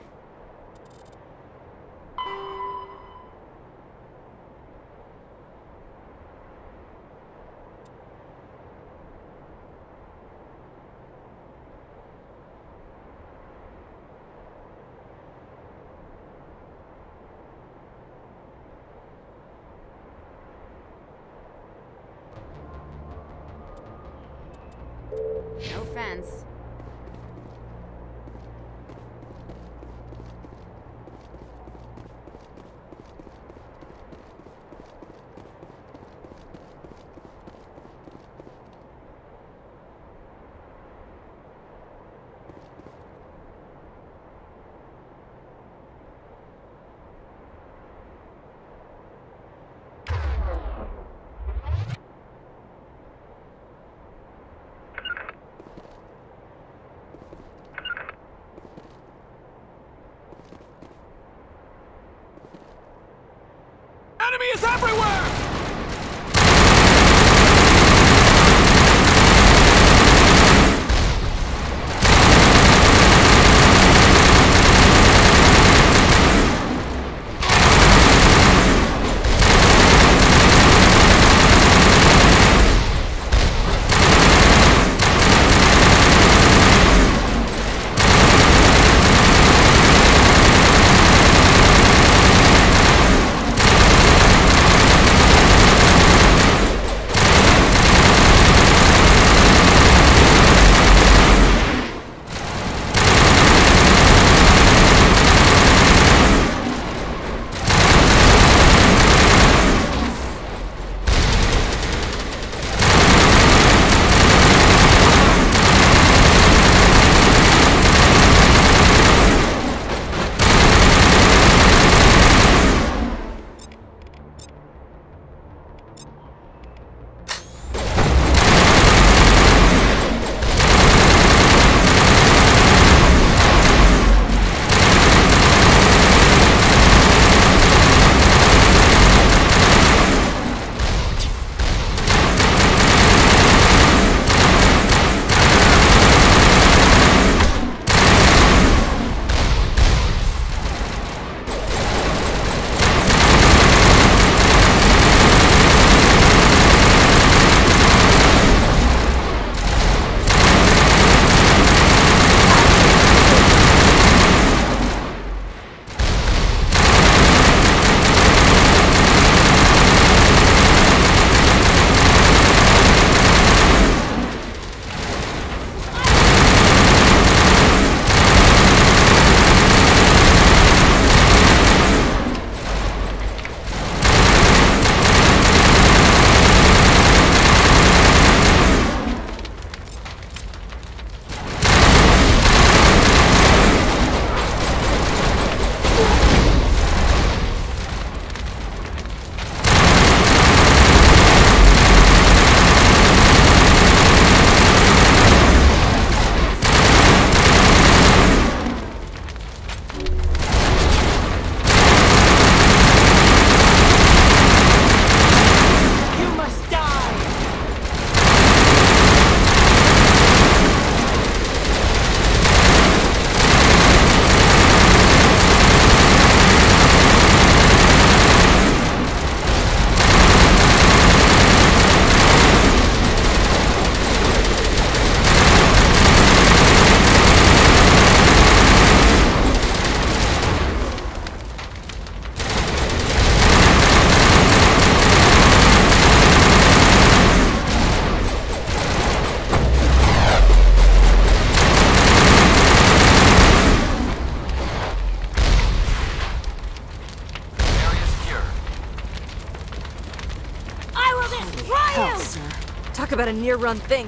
S15: About a near-run thing.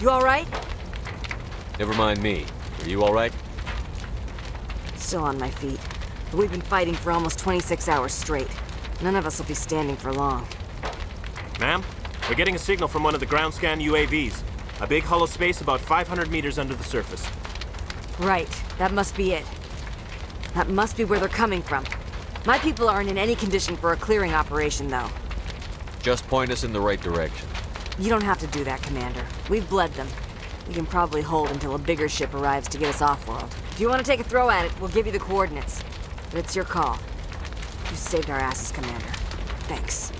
S15: You alright?
S2: Never mind me. Are you all right?
S15: Still on my feet. But we've been fighting for almost 26 hours straight. None of us will be standing for long.
S34: Ma'am, we're getting a signal from one of the ground scan UAVs. A big hollow space about 500 meters under the surface.
S15: Right. That must be it. That must be where they're coming from. My people aren't in any condition for a clearing operation, though.
S2: Just point us in the right direction.
S15: You don't have to do that, Commander. We've bled them. We can probably hold until a bigger ship arrives to get us off-world. If you want to take a throw at it, we'll give you the coordinates. But it's your call. You saved our asses, Commander. Thanks.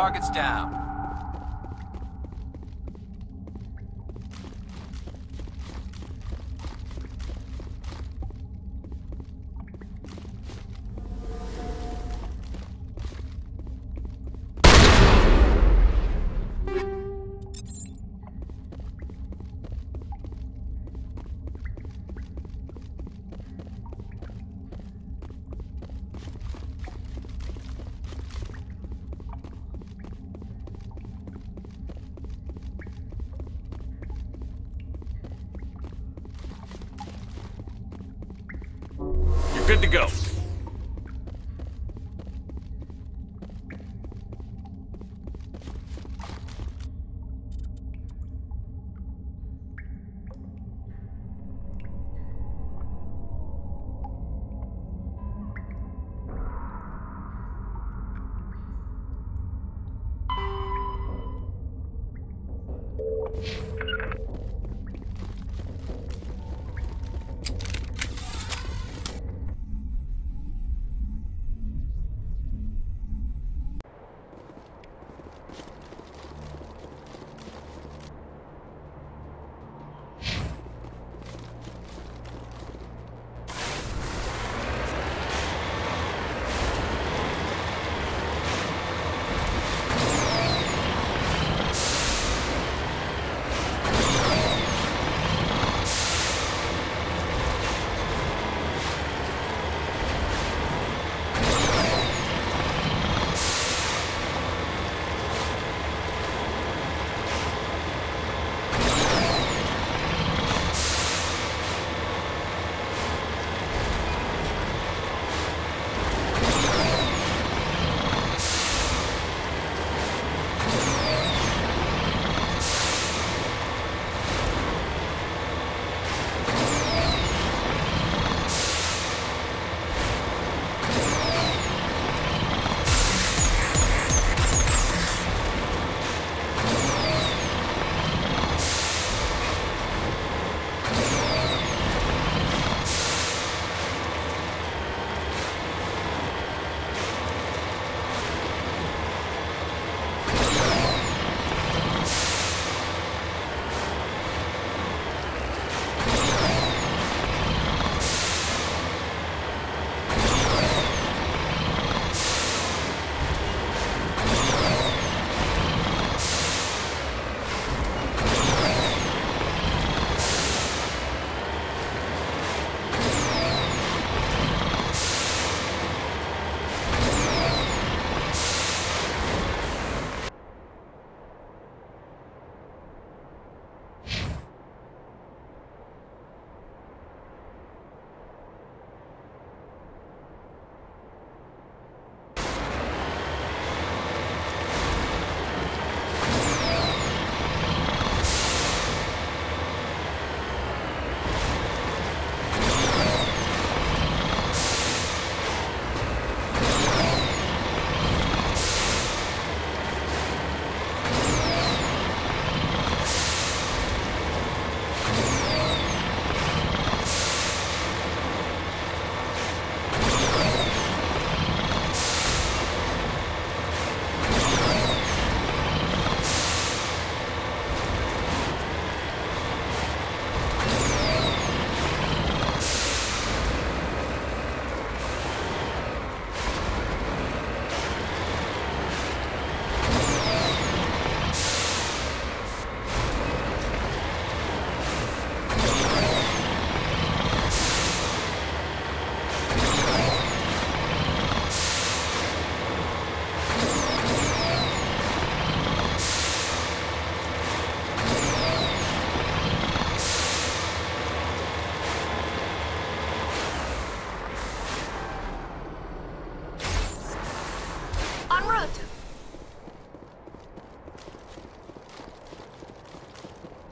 S2: Targets down.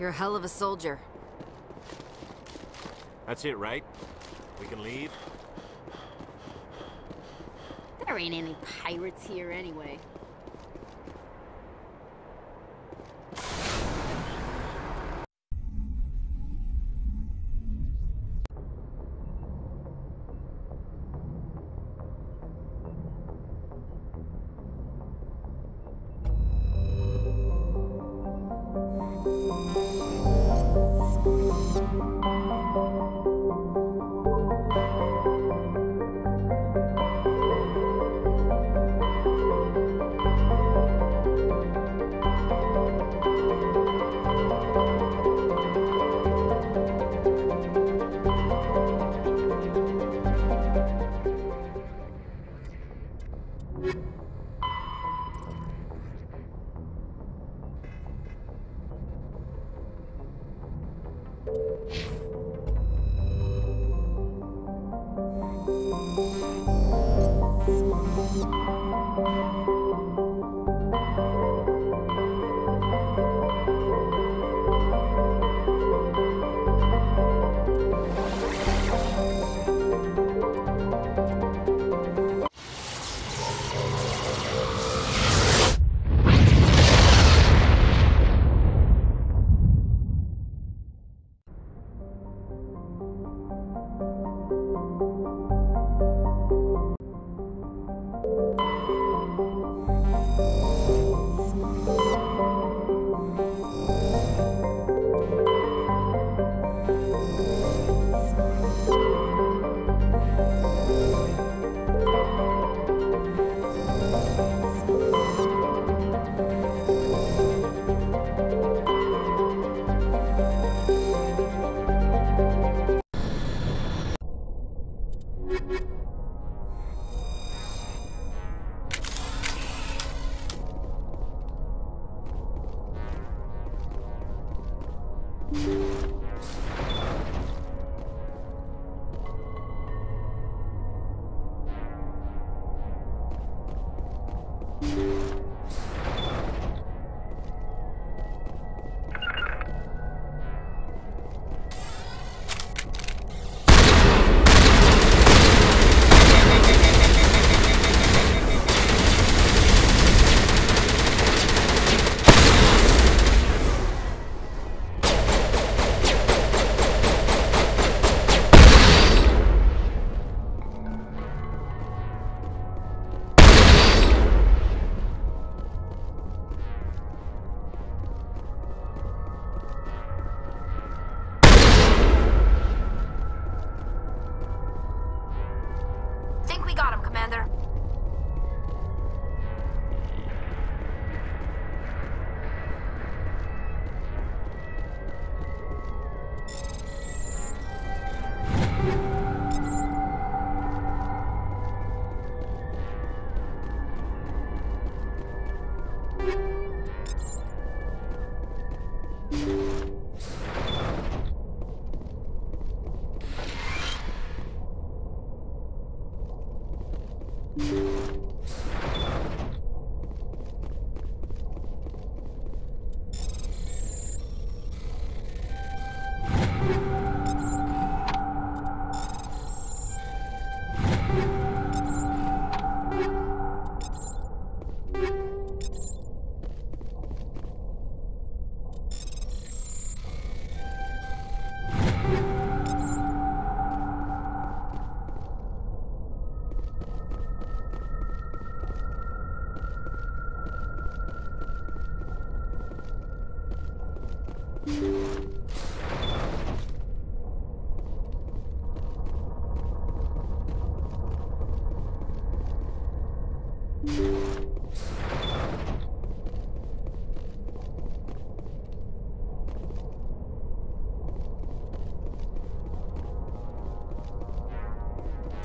S35: You're
S36: a hell of a soldier.
S34: That's it, right? We can leave?
S33: There ain't any pirates here anyway.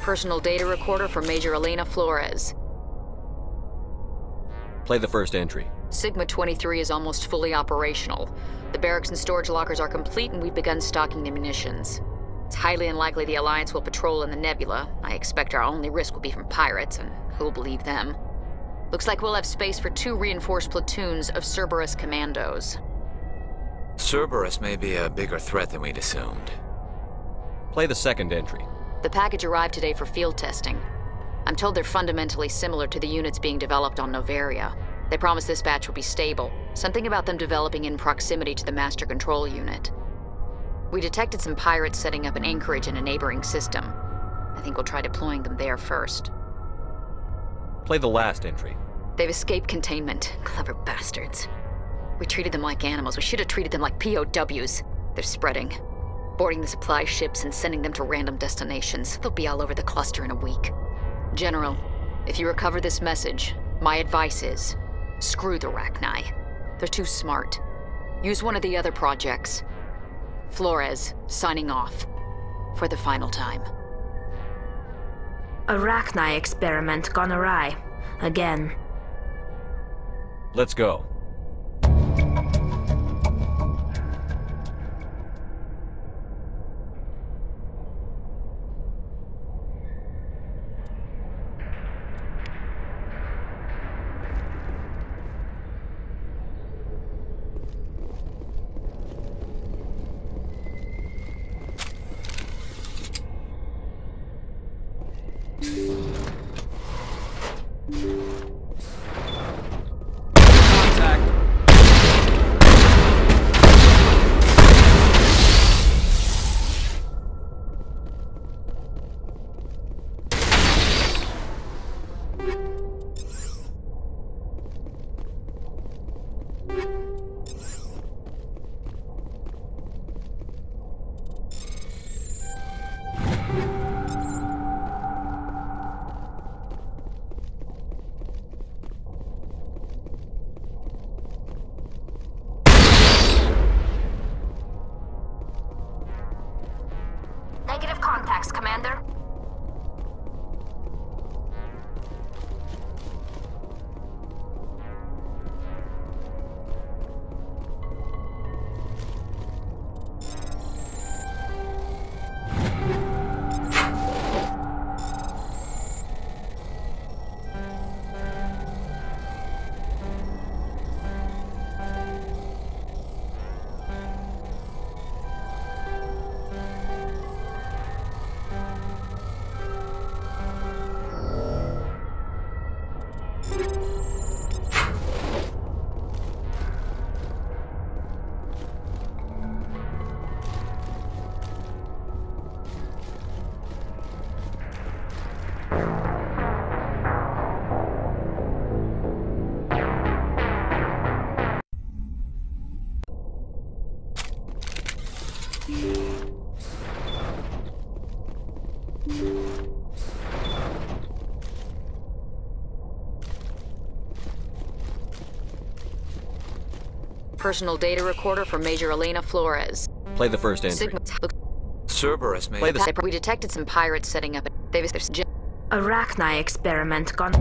S37: Personal data recorder for Major Elena Flores.
S2: Play the first entry.
S37: Sigma 23 is almost fully operational. The barracks and storage lockers are complete, and we've begun stocking the munitions. It's highly unlikely the Alliance will patrol in the nebula. I expect our only risk will be from pirates, and who'll believe them? Looks like we'll have space for two reinforced platoons of Cerberus commandos.
S19: Cerberus may be a bigger threat than we'd assumed.
S2: Play the second entry.
S37: The package arrived today for field testing. I'm told they're fundamentally similar to the units being developed on Noveria. They promised this batch would be stable. Something about them developing in proximity to the master control unit. We detected some pirates setting up an anchorage in a neighboring system. I think we'll try deploying them there first.
S2: Play the last entry.
S37: They've escaped containment. Clever bastards. We treated them like animals. We should have treated them like POWs. They're spreading. Boarding the supply ships and sending them to random destinations. They'll be all over the cluster in a week. General, if you recover this message, my advice is screw the Rachni. They're too smart. Use one of the other projects. Flores, signing off. For the final time.
S16: a Rachni experiment gone awry. Again.
S2: Let's go.
S37: Personal data recorder for Major Elena Flores.
S2: Play the first entry.
S37: Sigma.
S19: Cerberus may
S2: Play the
S37: we detected some pirates setting up. They've.
S30: a Rachni experiment gone.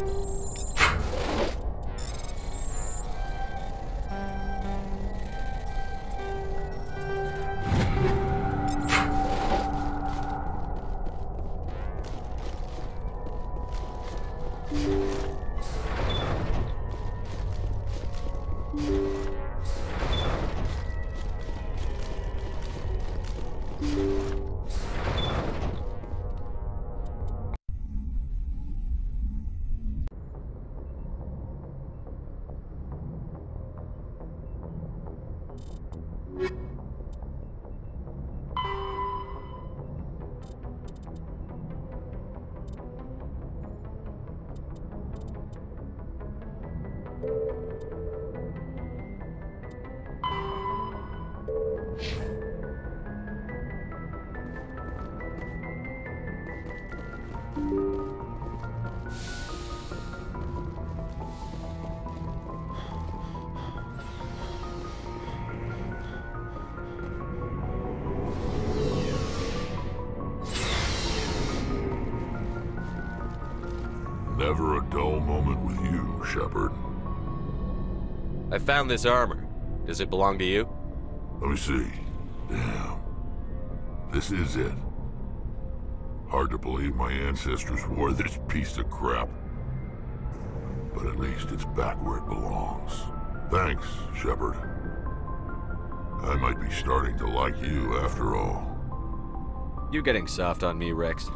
S30: you Shepard.
S2: I found this armor. Does it belong to you?
S30: Let me see. Damn. This is it. Hard to believe my ancestors wore this piece of crap. But at least it's back where it belongs. Thanks, Shepard. I might be starting to like you after all.
S2: You're getting soft on me,
S30: Wrex.